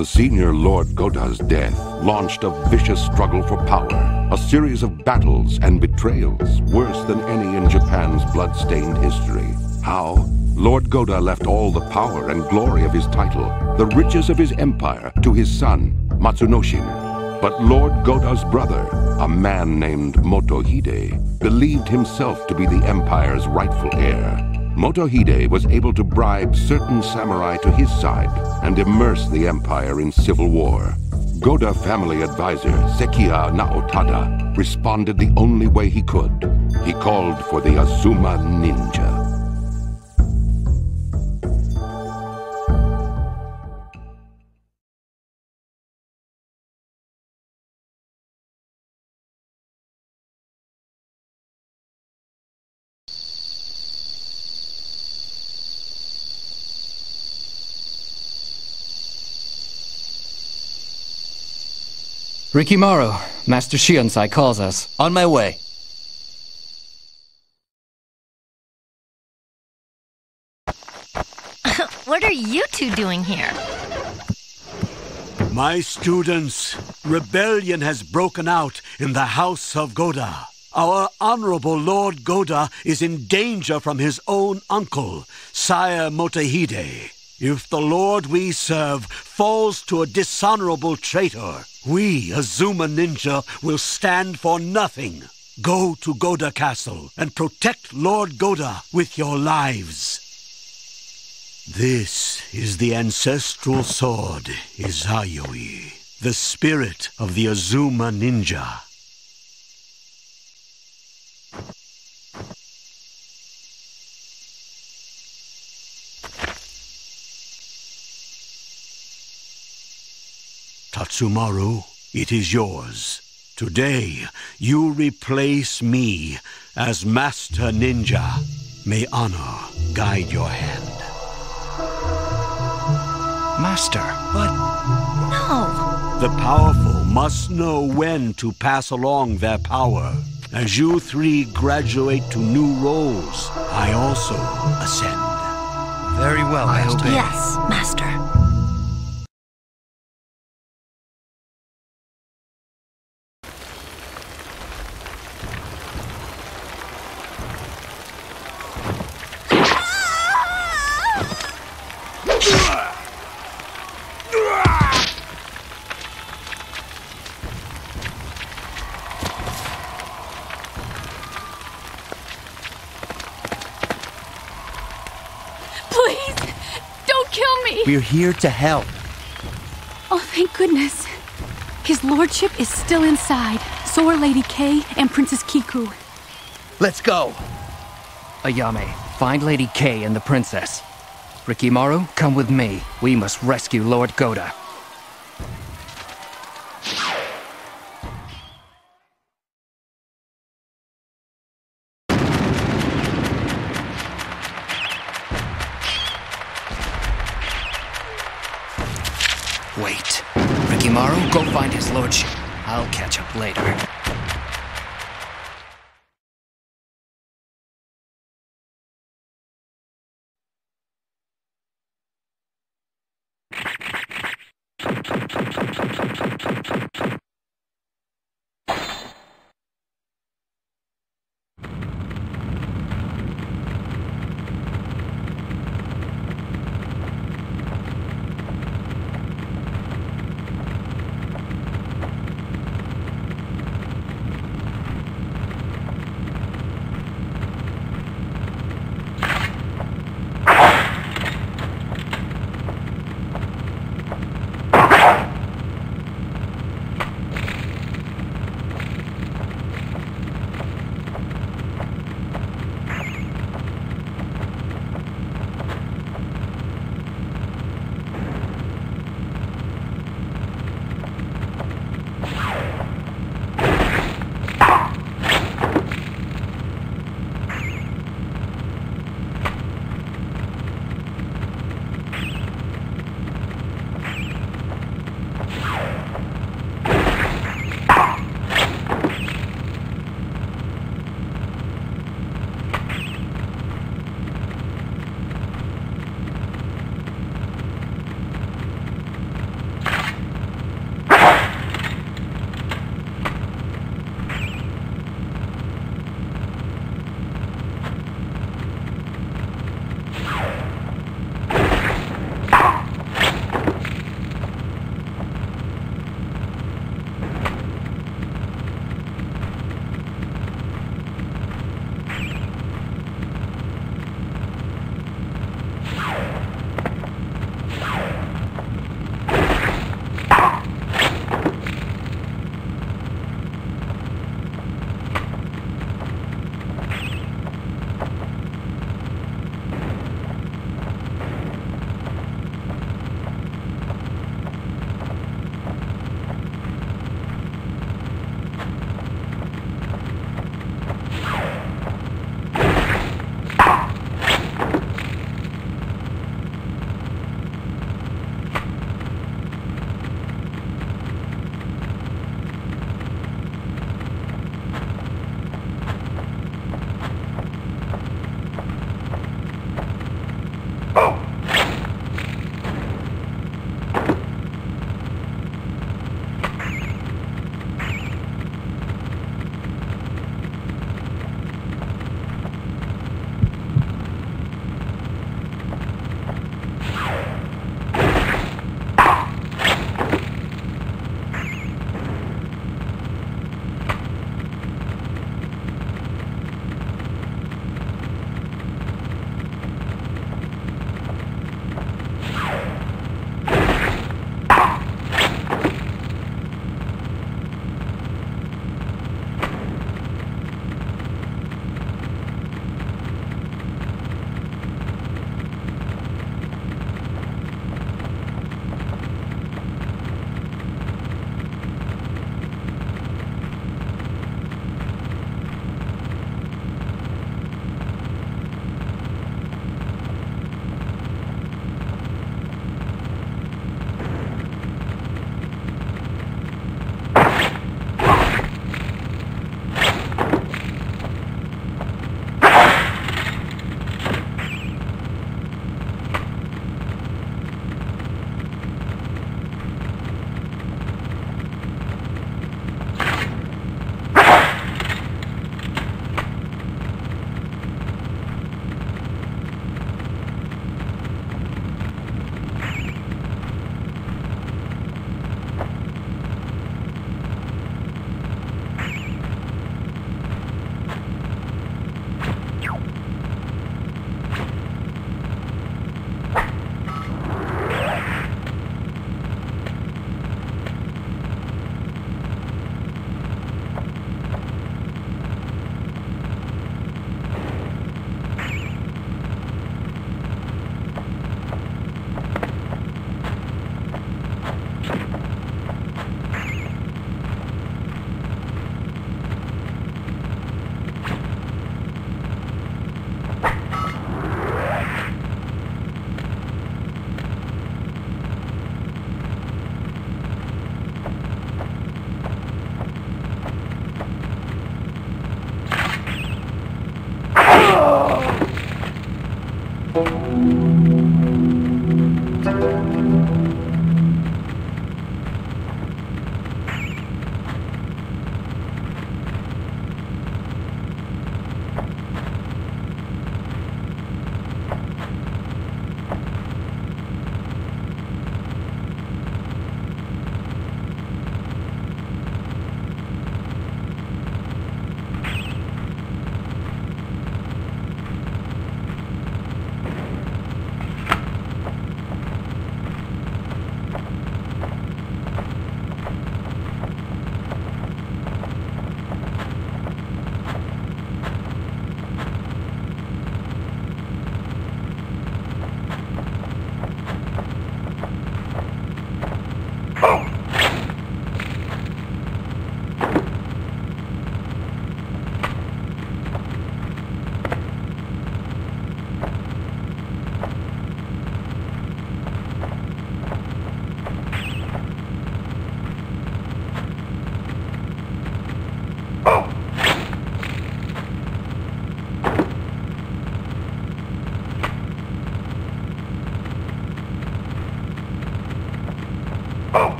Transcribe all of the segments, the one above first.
The senior Lord Gohda's death launched a vicious struggle for power, a series of battles and betrayals worse than any in Japan's blood-stained history. How? Lord Gohda left all the power and glory of his title, the riches of his empire, to his son, Matsunoshin. But Lord Gohda's brother, a man named Motohide, believed himself to be the empire's rightful heir. Motohide was able to bribe certain samurai to his side and immerse the empire in civil war. Gohda family advisor Sekiya Naotada responded the only way he could. He called for the Azuma Ninja. Rikimaru, Master Shiunsai calls us. On my way. what are you two doing here? My students, rebellion has broken out in the House of Gohda. Our honorable Lord Gohda is in danger from his own uncle, Sire Motohide. If the Lord we serve falls to a dishonorable traitor, we, Azuma Ninja, will stand for nothing. Go to Gohda Castle and protect Lord Gohda with your lives. This is the ancestral sword, Izayoi, the spirit of the Azuma Ninja. Tatsumaru, it is yours. Today, you replace me as Master Ninja. May honor guide your hand. Master. But... No! The powerful must know when to pass along their power. As you three graduate to new roles, I also ascend. Very well, I obey. Yes, Master. Please, don't kill me. We're here to help. Oh, thank goodness. His lordship is still inside. So are Lady Kay and Princess Kiku. Let's go. Ayame, find Lady Kay and the princess. Rikimaru, come with me. We must rescue Lord Gohda.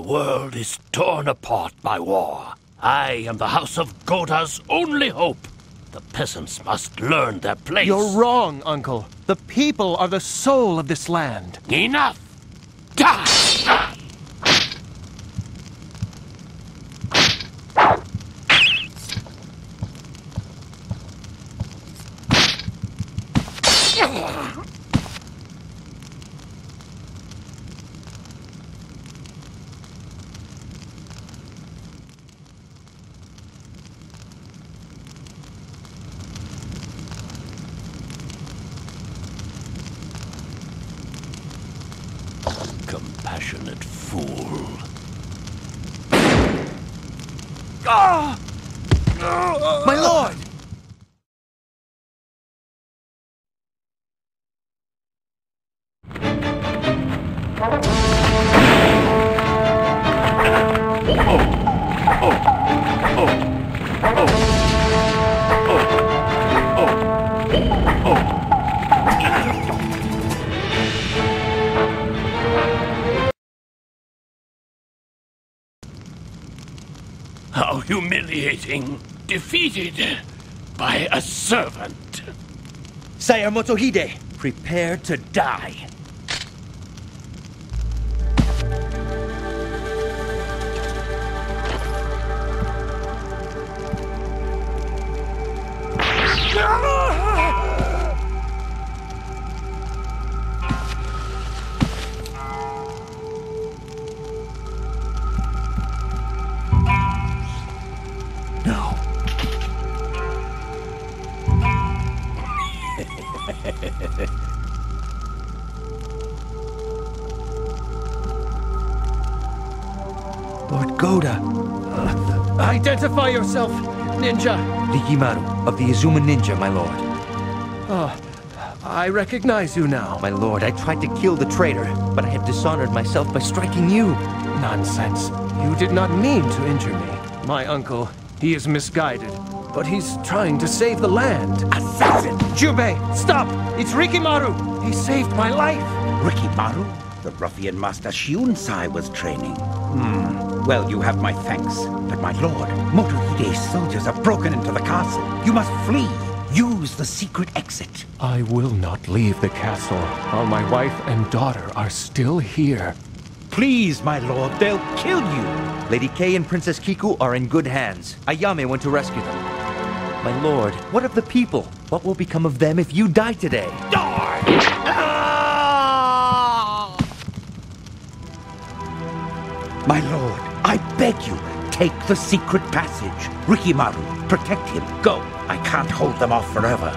The world is torn apart by war. I am the House of Gohda's only hope. The peasants must learn their place. You're wrong, Uncle. The people are the soul of this land. Enough! Die! My lord! Humiliating. Defeated by a servant. Sire Motohide, prepare to die. No. Lord Gohda, Identify yourself, ninja. Rikimaru of the Azuma Ninja, my lord. Oh, I recognize you now. My lord, I tried to kill the traitor, but I have dishonored myself by striking you. Nonsense. You did not mean to injure me. My uncle, he is misguided, but he's trying to save the land. Assassin! Jubei, stop! It's Rikimaru! He saved my life! Rikimaru? The ruffian master Shiunsai was training. Hmm. Well, you have my thanks. But my lord, Motohide's soldiers have broken into the castle. You must flee. Use the secret exit. I will not leave the castle while my wife and daughter are still here. Please, my lord, they'll kill you. Lady Kay and Princess Kiku are in good hands. Ayame went to rescue them. My lord, what of the people? What will become of them if you die today? My lord, I beg you, take the secret passage. Rikimaru, protect him. Go. I can't hold them off forever.